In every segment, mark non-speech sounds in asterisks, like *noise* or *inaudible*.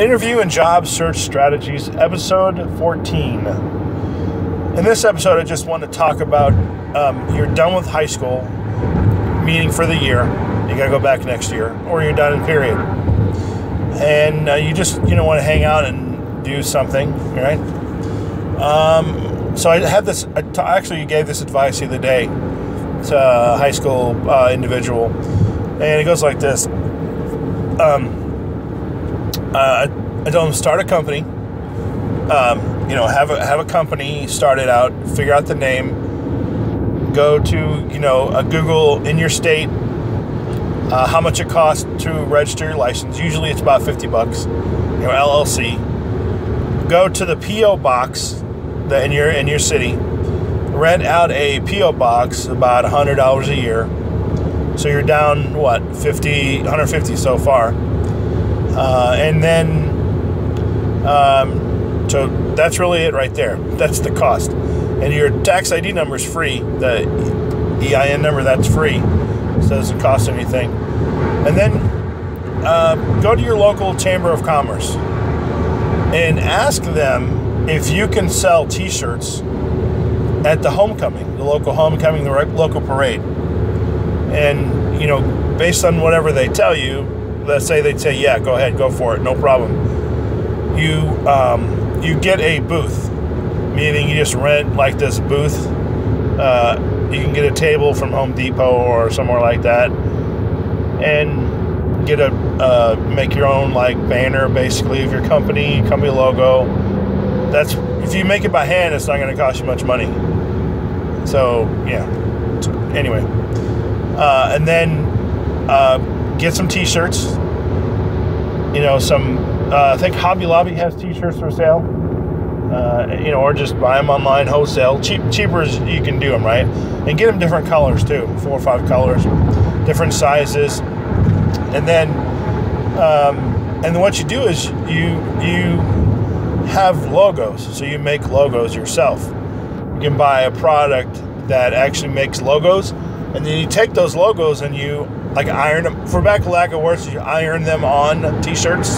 Interview and Job Search Strategies, episode 14. In this episode, I just want to talk about um, you're done with high school, meaning for the year. You got to go back next year, or you're done in period. And uh, you just you know want to hang out and do something, right? Um, so I had this. I t- actually gave this advice the other day to a high school uh, individual, and it goes like this. Um, uh, I told him start a company. Um, you know, have a have a company, start it out, figure out the name, go to you know a Google in your state, uh, how much it costs to register your license. Usually it's about fifty bucks. You know, LLC. Go to the PO box that in your in your city. Rent out a PO box about hundred dollars a year. So you're down what 50, 150 so far. Uh, and then, um, so that's really it right there. That's the cost. And your tax ID number is free. The EIN number, that's free. So it doesn't cost anything. And then uh, go to your local Chamber of Commerce and ask them if you can sell t shirts at the homecoming, the local homecoming, the local parade. And, you know, based on whatever they tell you, let's say they'd say, yeah, go ahead, go for it, no problem. You um, you get a booth, meaning you just rent like this booth. Uh, you can get a table from Home Depot or somewhere like that, and get a uh, make your own like banner basically of your company, company logo. That's if you make it by hand, it's not going to cost you much money. So yeah. Anyway, uh, and then uh, get some t-shirts. You know some uh, i think hobby lobby has t-shirts for sale. Uh, you know or just buy them online wholesale. Cheap cheaper as you can do them right? And get them different colors too. Four or five colors different sizes. And then um, and what you do is you you have logos. So you make logos yourself. You can buy a product that actually makes logos and then you take those logos and you like iron them for back lack of words you iron them on t-shirts.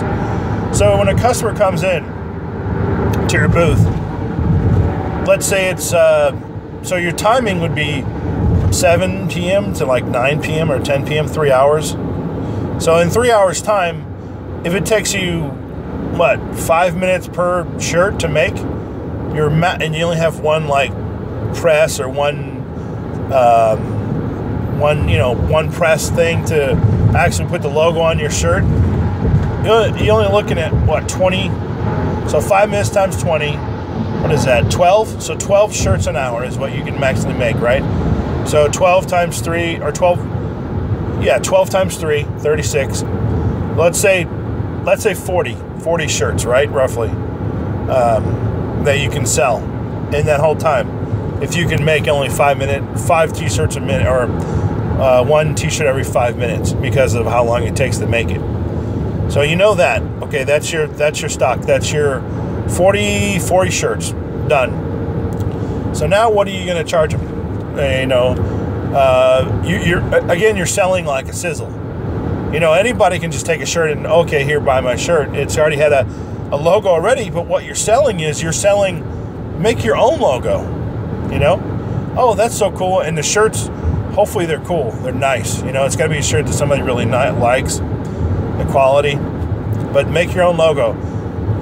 So when a customer comes in to your booth let's say it's uh, so your timing would be 7 p.m to like 9 p.m or 10 p.m three hours. So in three hours time if it takes you what five minutes per shirt to make your mat and you only have one like press or one um, one you know one press thing to actually put the logo on your shirt. You're only looking at what 20 so five minutes times 20 what is that 12 so 12 shirts an hour is what you can maximally make right? So 12 times 3 or 12 yeah 12 times 3 36 let's say let's say 40 40 shirts right roughly um, that you can sell in that whole time. If you can make only five minute five t-shirts a minute or uh, one t-shirt every five minutes because of how long it takes to make it. So you know that. Okay, that's your that's your stock. That's your 40 40 shirts done. So now what are you going to charge them? Uh, you know, uh, you, you're again you're selling like a sizzle. You know, anybody can just take a shirt and okay, here buy my shirt. It's already had a, a logo already, but what you're selling is you're selling make your own logo. You know? Oh, that's so cool. And the shirts hopefully they're cool. They're nice. You know, it's got to be a shirt that somebody really not likes, the quality. But make your own logo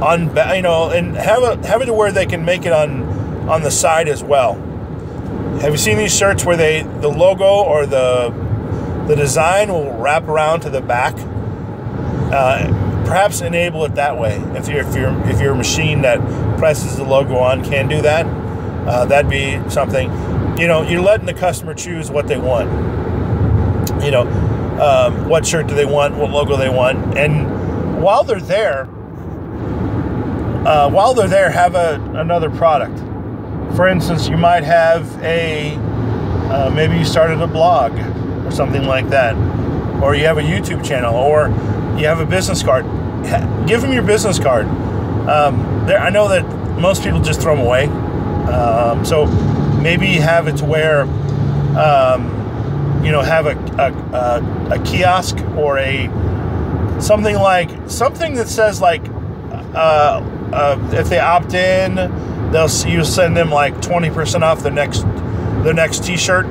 on, you know, and have it have it to where they can make it on on the side as well. Have you seen these shirts where they the logo or the the design will wrap around to the back? Uh, perhaps enable it that way. If you're if you're if your machine that presses the logo on can do that, uh, that'd be something you know, you're letting the customer choose what they want. You know, um, what shirt do they want, what logo they want, and while they're there, uh, while they're there, have a, another product. For instance, you might have a uh, maybe you started a blog or something like that, or you have a YouTube channel, or you have a business card. *laughs* Give them your business card. Um, there, I know that most people just throw them away. Um, so maybe have it to where um, you know have a, a, a, a kiosk or a something like something that says like uh, uh, if they opt in, they'll you send them like twenty percent off the next the next T-shirt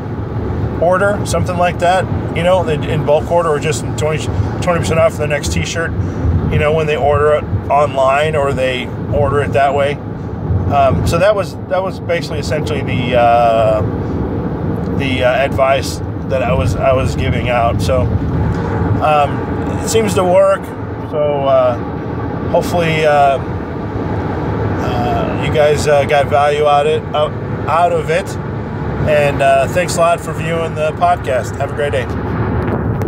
order, something like that. You know, in bulk order or just 20 percent off the next T-shirt. You know, when they order it online or they order it that way. Um, so that was that was basically essentially the uh, the uh, advice that I was I was giving out. So um, it seems to work. So uh, hopefully uh, uh, you guys uh, got value out it out, out of it. And thanks a lot for viewing the podcast. Have a great day.